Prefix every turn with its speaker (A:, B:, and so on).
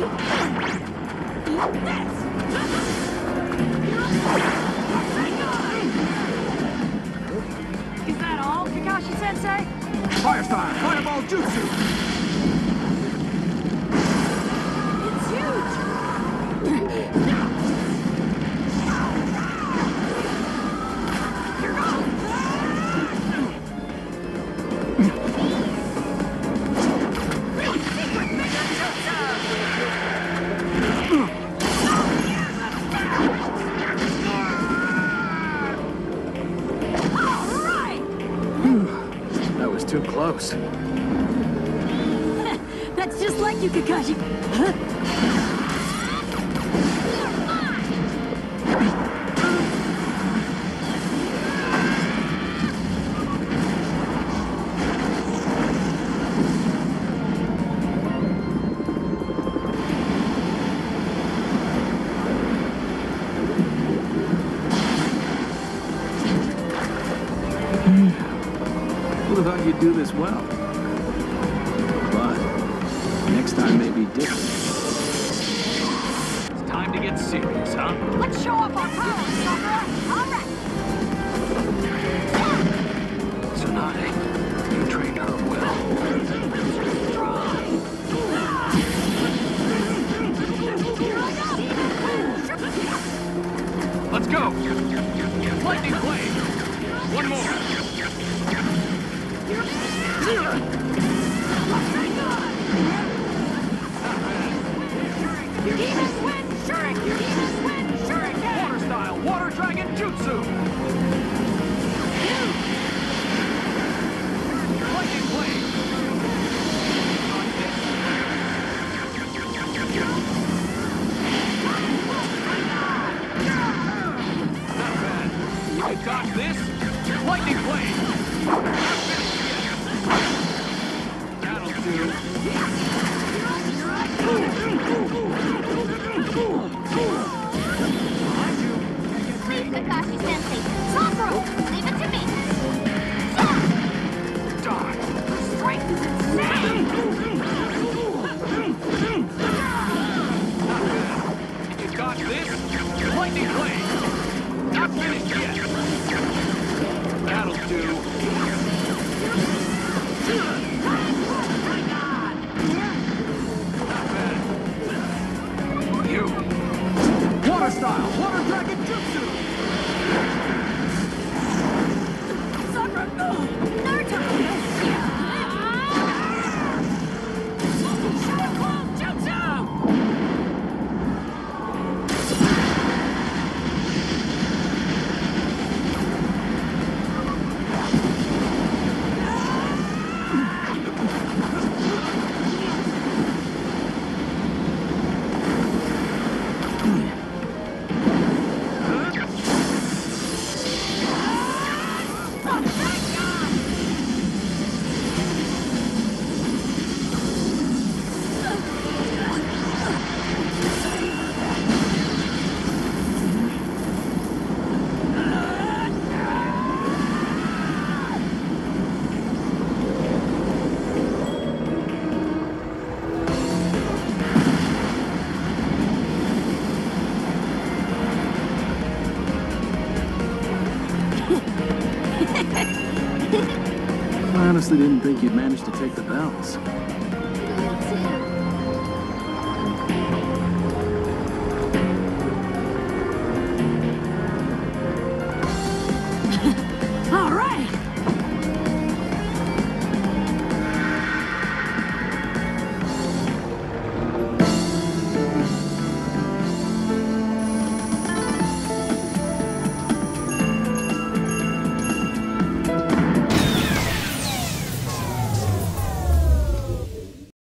A: Is that all, Kakashi-sensei?
B: Fire style, fireball jutsu!
A: It's huge!
B: Too close.
A: That's just like you, Kakashi. Huh?
B: Who'd thought you'd do this well? But next time may be different. It's time to get serious, huh?
A: Let's show off our powers, Sakura! All right!
B: Tsunade, you trained her well. Let's go! Lightning blade! One more!
A: Demon Wind Shuriken!
B: Water style! Water dragon
A: jutsu!
B: I honestly didn't think you'd manage to take the bells.